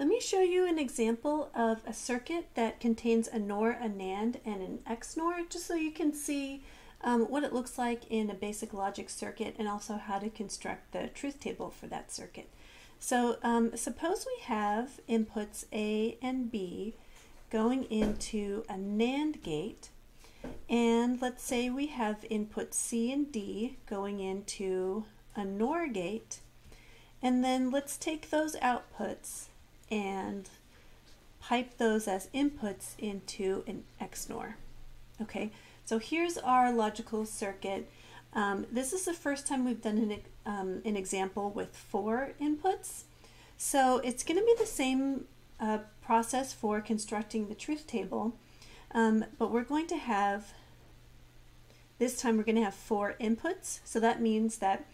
Let me show you an example of a circuit that contains a NOR, a NAND, and an XNOR, just so you can see um, what it looks like in a basic logic circuit and also how to construct the truth table for that circuit. So um, suppose we have inputs A and B going into a NAND gate, and let's say we have inputs C and D going into a NOR gate, and then let's take those outputs and pipe those as inputs into an XNOR. Okay, so here's our logical circuit. Um, this is the first time we've done an, um, an example with four inputs. So it's going to be the same uh, process for constructing the truth table, um, but we're going to have, this time we're going to have four inputs. So that means that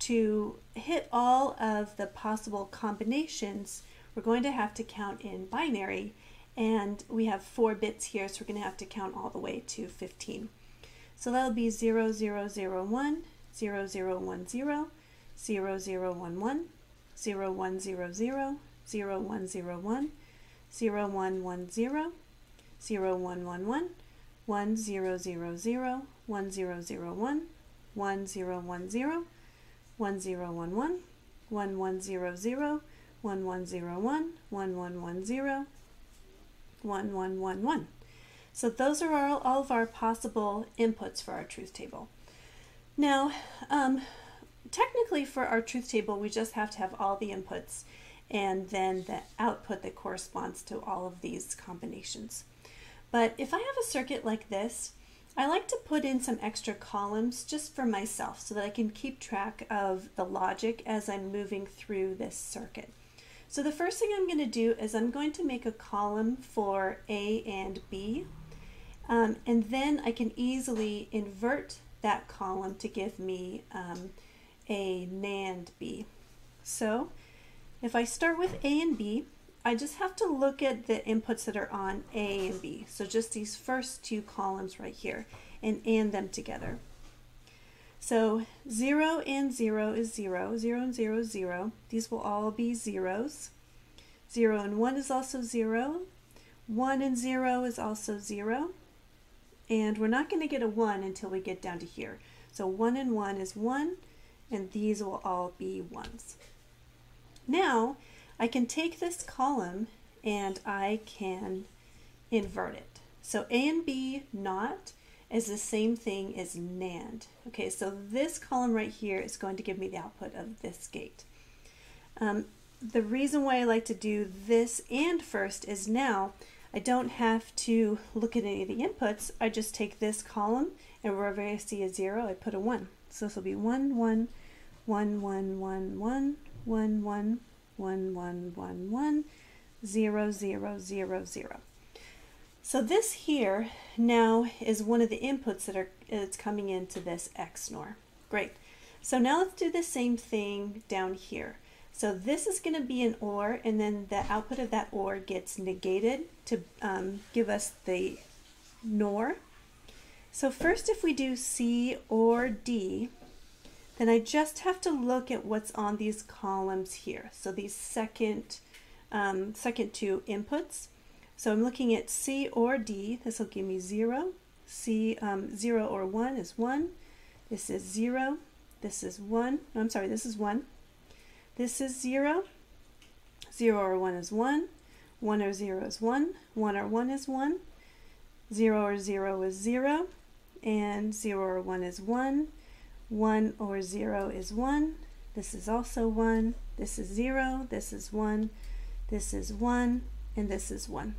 to hit all of the possible combinations, we're going to have to count in binary and we have four bits here so we're going to have to count all the way to 15. So that'll be 0001, 0010, 0011, 0011, 0100, 0101, 0110, 0111, 1000, 1001, 1010, 1011, 1100, 1101, 1110, 1111. So those are all, all of our possible inputs for our truth table. Now, um, technically for our truth table, we just have to have all the inputs and then the output that corresponds to all of these combinations. But if I have a circuit like this, I like to put in some extra columns just for myself so that I can keep track of the logic as I'm moving through this circuit. So the first thing I'm going to do is I'm going to make a column for A and B. Um, and then I can easily invert that column to give me um, a NAND B. So if I start with A and B, I just have to look at the inputs that are on A and B. So just these first two columns right here and AND them together. So 0 and 0 is 0, 0 and 0 is 0. These will all be zeros. 0 and 1 is also 0. 1 and 0 is also 0. And we're not going to get a 1 until we get down to here. So 1 and 1 is 1, and these will all be 1s. Now, I can take this column and I can invert it. So A and B not is the same thing as NAND. Okay, so this column right here is going to give me the output of this gate. Um, the reason why I like to do this and first is now I don't have to look at any of the inputs. I just take this column and wherever I see a zero, I put a one. So this will be one, one, one, one, one, one, one, one, one, one, one, one, zero, zero, zero, zero. So this here now is one of the inputs that are it's coming into this XNOR. Great. So now let's do the same thing down here. So this is going to be an OR, and then the output of that OR gets negated to um, give us the NOR. So first if we do C or D, then I just have to look at what's on these columns here. So these second, um, second two inputs. So I'm looking at C or D. This will give me 0. C, um, 0 or 1 is 1. This is 0. This is 1. No, I'm sorry, this is 1. This is 0. 0 or 1 is 1. 1 or 0 is 1. 1 or 1 is 1. 0 or 0 is 0. And 0 or 1 is 1. 1 or 0 is 1. This is also 1. This is 0. This is 1. This is 1. And this is 1.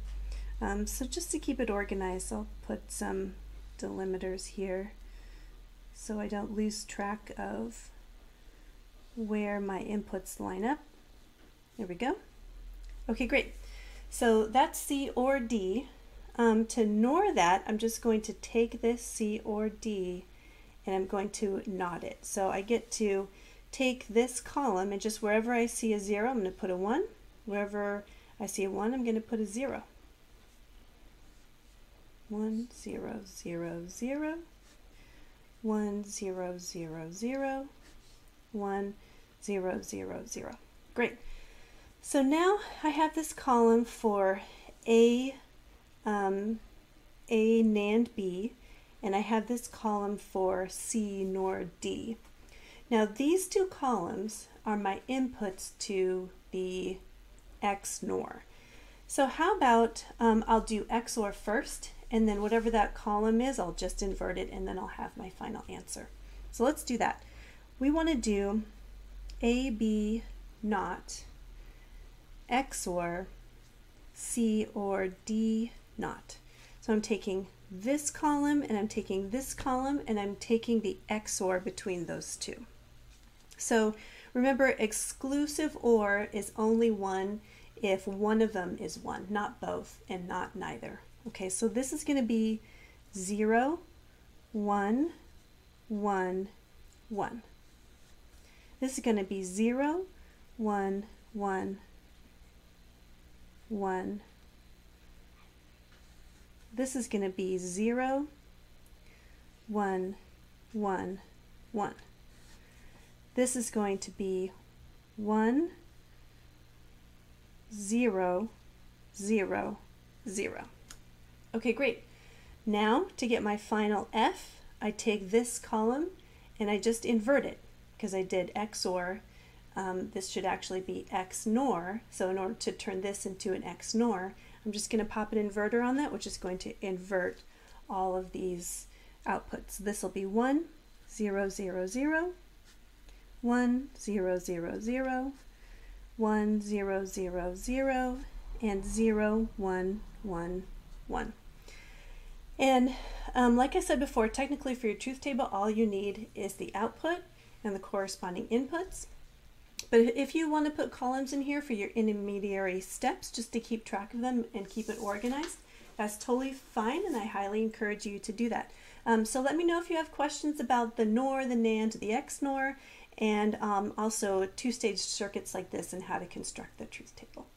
Um, so just to keep it organized, I'll put some delimiters here so I don't lose track of where my inputs line up. There we go. Okay, great. So that's C or D. Um, to NOR that, I'm just going to take this C or D and I'm going to NOT it. So I get to take this column and just wherever I see a zero, I'm going to put a one. Wherever I see a one, I'm going to put a zero one zero zero zero one zero zero zero one zero zero zero. Great. So now I have this column for A, um, A NAND B, and I have this column for C NOR D. Now these two columns are my inputs to the XNOR. So how about um, I'll do XOR first, and then whatever that column is, I'll just invert it, and then I'll have my final answer. So let's do that. We want to do AB not XOR C or D not. So I'm taking this column and I'm taking this column and I'm taking the XOR between those two. So remember exclusive OR is only one if one of them is one, not both and not neither. Okay, so this is going to be 0, 1, 1, 1. This is going to be 0, 1, 1, 1. This is going to be 0, 1, 1, 1. This is going to be 1, 0, 0, 0. Okay, great. Now, to get my final F, I take this column and I just invert it because I did XOR um, this should actually be XNOR. So in order to turn this into an XNOR, I'm just going to pop an inverter on that, which is going to invert all of these outputs. This will be 1, 0, 0, 0, 1, 0, 0, 0, 1, 0, 0, 0, and 0, 1, 1, 1. And um, like I said before, technically for your truth table, all you need is the output and the corresponding inputs. But if you want to put columns in here for your intermediary steps, just to keep track of them and keep it organized, that's totally fine, and I highly encourage you to do that. Um, so let me know if you have questions about the NOR, the NAND, the XNOR, and um, also two-stage circuits like this and how to construct the truth table.